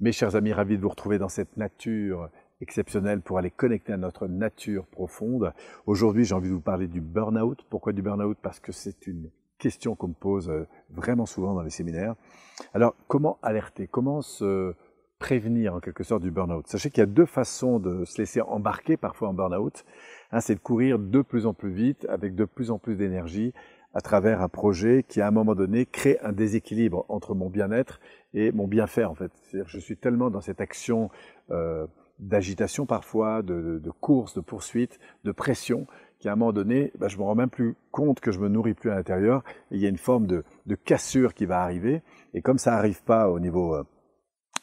Mes chers amis, ravis de vous retrouver dans cette nature exceptionnelle pour aller connecter à notre nature profonde. Aujourd'hui, j'ai envie de vous parler du burn-out. Pourquoi du burn-out? Parce que c'est une question qu'on me pose euh, vraiment souvent dans les séminaires. Alors, comment alerter? Comment se prévenir en quelque sorte du burn-out? Sachez qu'il y a deux façons de se laisser embarquer parfois en burn-out. C'est de courir de plus en plus vite, avec de plus en plus d'énergie, à travers un projet qui, à un moment donné, crée un déséquilibre entre mon bien-être et mon bien-faire, en fait. C'est-à-dire je suis tellement dans cette action euh, d'agitation parfois, de, de, course, de poursuite, de pression, qu'à un moment donné, bah, je me rends même plus compte que je me nourris plus à l'intérieur. Il y a une forme de, de, cassure qui va arriver. Et comme ça n'arrive pas au niveau euh,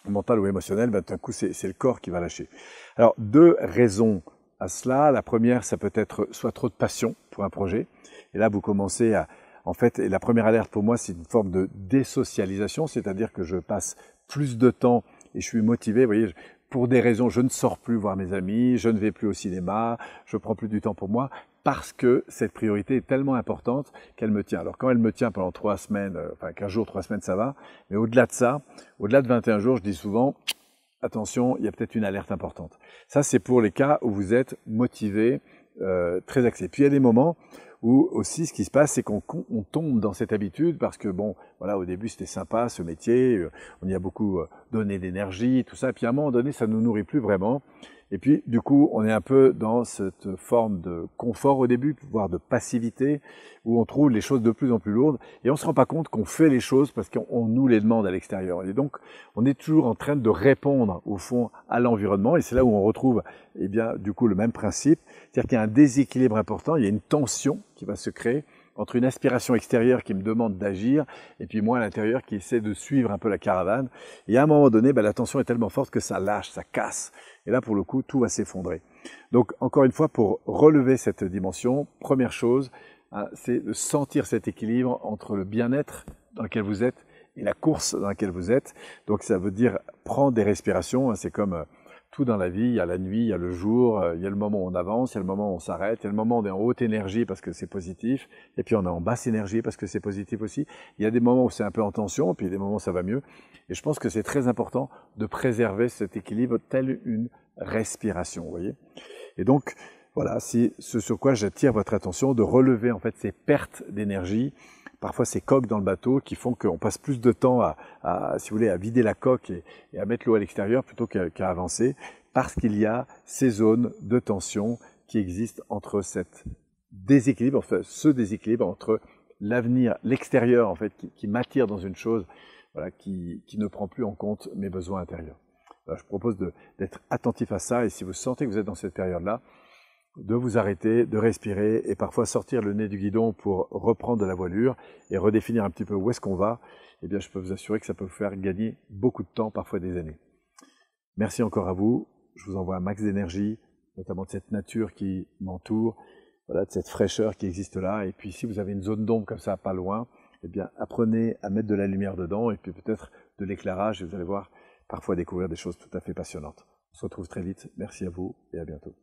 mental ou émotionnel, bah, d'un coup, c'est le corps qui va lâcher. Alors, deux raisons à cela. La première, ça peut être soit trop de passion pour un projet. Et là, vous commencez à, en fait, et la première alerte pour moi, c'est une forme de désocialisation, c'est-à-dire que je passe plus de temps et je suis motivé. Vous voyez, pour des raisons, je ne sors plus voir mes amis, je ne vais plus au cinéma, je prends plus du temps pour moi parce que cette priorité est tellement importante qu'elle me tient. Alors quand elle me tient pendant trois semaines, euh, enfin 15 jours, trois semaines, ça va. Mais au-delà de ça, au-delà de 21 jours, je dis souvent, attention, il y a peut-être une alerte importante. Ça, c'est pour les cas où vous êtes motivé, euh, très axé. Puis il y a des moments où aussi ce qui se passe, c'est qu'on on tombe dans cette habitude parce que bon, voilà, au début c'était sympa ce métier, euh, on y a beaucoup euh, donné d'énergie, tout ça, puis à un moment donné, ça ne nous nourrit plus vraiment. Et puis, du coup, on est un peu dans cette forme de confort au début, voire de passivité, où on trouve les choses de plus en plus lourdes, et on ne se rend pas compte qu'on fait les choses parce qu'on nous les demande à l'extérieur. Et donc, on est toujours en train de répondre, au fond, à l'environnement, et c'est là où on retrouve, eh bien, du coup, le même principe, c'est-à-dire qu'il y a un déséquilibre important, il y a une tension qui va se créer, entre une aspiration extérieure qui me demande d'agir et puis moi à l'intérieur qui essaie de suivre un peu la caravane. Et à un moment donné, ben, la tension est tellement forte que ça lâche, ça casse. Et là, pour le coup, tout va s'effondrer. Donc, encore une fois, pour relever cette dimension, première chose, hein, c'est de sentir cet équilibre entre le bien-être dans lequel vous êtes et la course dans laquelle vous êtes. Donc, ça veut dire prendre des respirations. Hein, c'est comme euh, tout dans la vie, il y a la nuit, il y a le jour, euh, il y a le moment où on avance, il y a le moment où on s'arrête, il y a le moment où on est en haute énergie parce que c'est positif, et puis on est en basse énergie parce que c'est positif aussi. Il y a des moments où c'est un peu en tension, puis il y a des moments où ça va mieux. Et je pense que c'est très important de préserver cet équilibre tel une respiration, vous voyez. Et donc, voilà, c'est ce sur quoi j'attire votre attention, de relever en fait ces pertes d'énergie, parfois ces coques dans le bateau qui font qu'on passe plus de temps à, si vous voulez, à vider la coque et, à mettre l'eau à l'extérieur plutôt qu'à avancer, parce qu'il y a ces zones de tension qui existent entre cette déséquilibre, enfin ce déséquilibre entre l'avenir, l'extérieur en fait, qui, m'attire dans une chose, voilà, qui, qui, ne prend plus en compte mes besoins intérieurs. je propose d'être attentif à ça et si vous sentez que vous êtes dans cette période-là, de vous arrêter, de respirer et parfois sortir le nez du guidon pour reprendre de la voilure et redéfinir un petit peu où est-ce qu'on va, eh bien je peux vous assurer que ça peut vous faire gagner beaucoup de temps, parfois des années. Merci encore à vous. Je vous envoie un max d'énergie, notamment de cette nature qui m'entoure, voilà, de cette fraîcheur qui existe là. Et puis si vous avez une zone d'ombre comme ça, pas loin, eh bien apprenez à mettre de la lumière dedans et puis peut-être de l'éclairage et vous allez voir parfois découvrir des choses tout à fait passionnantes. On se retrouve très vite. Merci à vous et à bientôt.